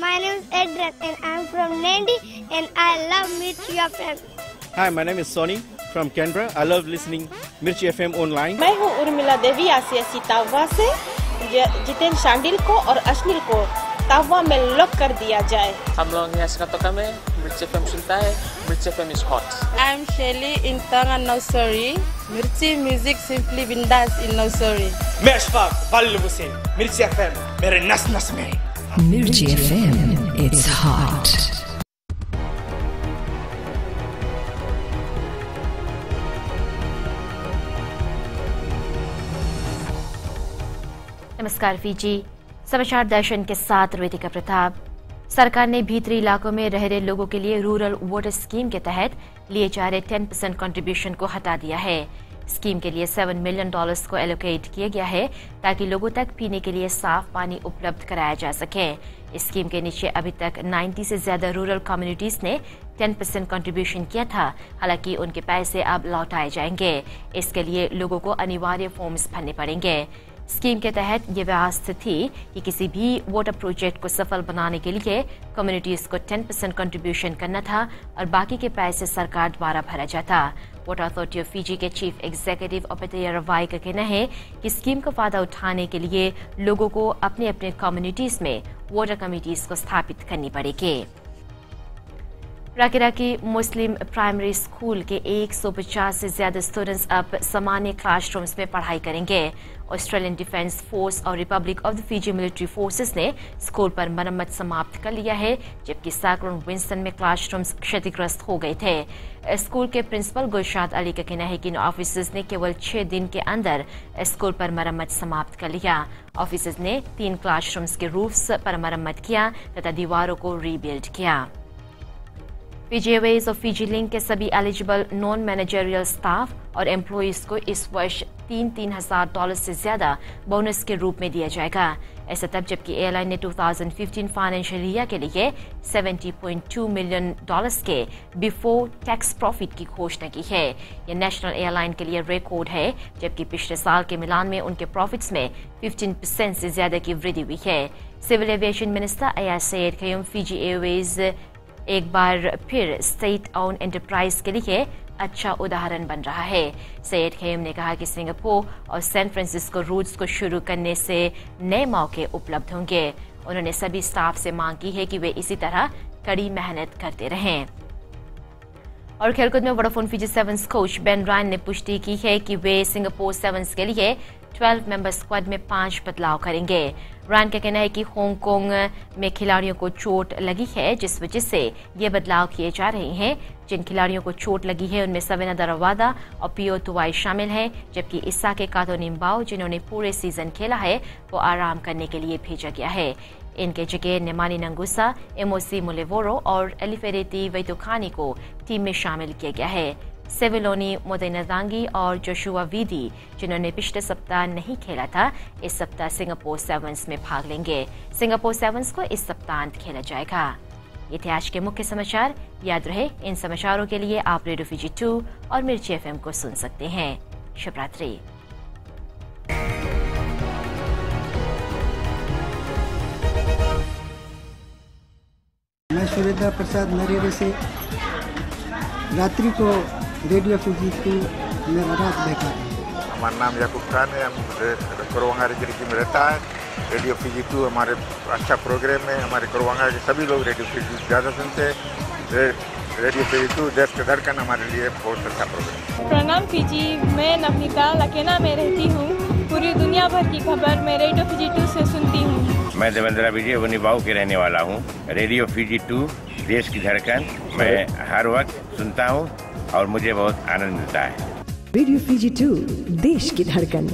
my name is Edran and I'm from Nandi and I love Mirchi FM. Hi, my name is Sonny from Canberra. I love listening Mirchi FM online. मैं हूँ उर्मिला देवी आसियासी तावा से ज- जितेन शांडिल को और अश्निल को तावा में लॉक कर दिया जाए हम लोग यहाँ से कतो में मिर्च एफएम सुनता है मिर्च FM is hot I'm Shelly in Tanga Nursery. Mirchi music simply bindas in nursery. मैं अशफाक बालिल हुसैन मिर्ची एफएम मेरे नस नस में Mirchi FM, it's hot. नमस्कार फीजी। समाचार दर्शन के साथ रितिका प्रताप। सरकार ने भीतरी इलाकों में रह रहे लोगों के लिए रूरल वाटर स्कीम के तहत लिए जा रहे 10 परसेंट कॉन्ट्रीब्यूशन को हटा दिया है। स्कीम के लिए सेवन मिलियन डॉलर्स को एलोकेट किया गया है ताकि लोगों तक पीने के लिए साफ़ पानी उपलब्ध कराया जा सके। इस स्कीम के नीचे अभी तक 90 से ज़्यादा रूरल कम्युनिटीज ने 10 परसेंट कॉन्ट्रीब्यूशन किया था। हालाँकि उनके पैसे अब लौटाए जाएँगे। इसके लिए लोगों को अनिवार्य फॉर्म्स भरने पड़ेंगे। स्कीम के तहत ये व्यवस्था थी कि किसी भी वाटर प्रोजेक्ट को सफल बनाने के लिए कम्युनिटीज को 10 परसेंट कंट्रीब्यूशन करना था और बाकी के पैसे सरकार द्वारा भरा जाता। वाटर अथॉरिटी ऑफ़ फीजी के चीफ एग्जीक्यूटिव अपितया रवाई का कहना है कि स्कीम का फ़ायदा उठाने के लिए लोगों को अपने अपने कम्युनिटीज में वाटर कमिटीज को स्थापित करनी पड़ेगी। राकिराकी मुस्लिम प्राइमरी स्कूल के 150 से ज़्यादा स्टूडेंट्स अब सामान्य क्लासरूम्स में पढ़ाई करेंगे। ऑस्ट्रेलियन डिफेंस फोर्स और republic of the Fiji military forces ने स्कूल पर मरम्मत समाप्त कर लिया है, जबकि साइक्लोन विंस्टन में क्लासरूम्स क्षतिग्रस्त हो गए थे। स्कूल के प्रिंसिपल गुलशाद अली का कहना है कि इन ऑफिसर्स ने केवल छह दिन के अंदर स्कूल पर मरम्मत समाप्त कर लिया। ऑफिसर्स ने तीन क्लासरूम्स के रूफ्स पर मरम्मत किया तथा दीवारों को रीबिल्ड किया। फीजी एयरवेज और फीजी लिंक के सभी एलिजिबल नॉन मैनेजरियल स्टाफ और एम्प्लॉयज़ को इस वर्ष तीन तीन हज़ार डॉलर से ज़्यादा बोनस के रूप में दिया जाएगा। ऐसा तब जबकि एयरलाइन ने 2015 फाइनेंशियल ईयर के लिए 70.2 मिलियन डॉलर्स के बिफोर टैक्स प्रॉफिट की घोषणा की है। यह नेशनल एयरलाइन के लिए रिकॉर्ड है, जबकि पिछले साल के मिलान में उनके प्रॉफिट्स में 15 परसेंट से ज़्यादा की वृद्धि हुई है। Civil aviation minister Aiyaz Sayed Khaiyum Fiji Airways एक बार फिर स्टेट ऑन एंटरप्राइज के लिए अच्छा उदाहरण बन रहा है। सैयद खैम ने कहा कि सिंगापुर और सैन फ्रांसिस्को रूट्स को शुरू करने से नए मौके उपलब्ध होंगे। उन्होंने सभी स्टाफ से मांग की है कि वे इसी तरह कड़ी मेहनत करते रहें। और खेलकूद में Vodafone Fiji sevens coach Ben Ryan ने पुष्टि की है कि वे सिंगापुर सेवंस के लिए 12 मेंबर स्क्वाड में पाँच बदलाव करेंगे। रैन का कहना है कि हांगकांग में खिलाड़ियों को चोट लगी है, जिस वजह से ये बदलाव किए जा रहे हैं। जिन खिलाड़ियों को चोट लगी है, उनमें सवेना दरवादा और पियो तुवाई शामिल हैं, जबकि इस्सा के कातो निम्बाओ जिन्होंने पूरे सीज़न खेला है, वो आराम करने के लिए भेजा गया है। इनके जगह निमानी नंगुसा, एमओसी मुलेवोरो और एलिफेरेती वैतुखानी को टीम में शामिल किया गया है। सेविलोनी मोदेनदांगी और जोशुआ वीदी, जिन्होंने पिछले सप्ताह नहीं खेला था, इस सप्ताह सिंगापुर सेवंस में भाग लेंगे। सिंगापुर सेवंस को इस सप्तांत खेला जाएगा। आज के मुख्य समाचार, याद रहे, इन समाचारों के लिए आप रेडियो फिजी टू और मिर्ची एफ़ को सुन सकते हैं। शुभ रात्रि मैं सुरेंद्र प्रसाद नरेरे से रात्रि को रेडियो फिजी टू मेरा रात देखा हमारा नाम याकूब खान है हम करवांगा रिजरी में रहता है। रेडियो फिजी टू हमारे अच्छा प्रोग्राम है हमारे करवांगा के सभी लोग रेडियो फिजी ज़्यादा सुनते हैं। रेडियो फिजी टू देश के धड़कन हमारे लिए बहुत अच्छा प्रोग्राम प्रणाम फीजी मैं नवनीता लकेना में रहती हूँ। पूरी दुनिया भर की खबर मैं रेडियो फीजी टू से सुनती हूँ। मैं देवेंद्र विजय वनिबाऊ के रहने वाला हूँ। रेडियो फीजी टू देश की धड़कन मैं हर वक्त सुनता हूँ। और मुझे बहुत आनंद मिलता है। रेडियो फीजी टू देश की धड़कन।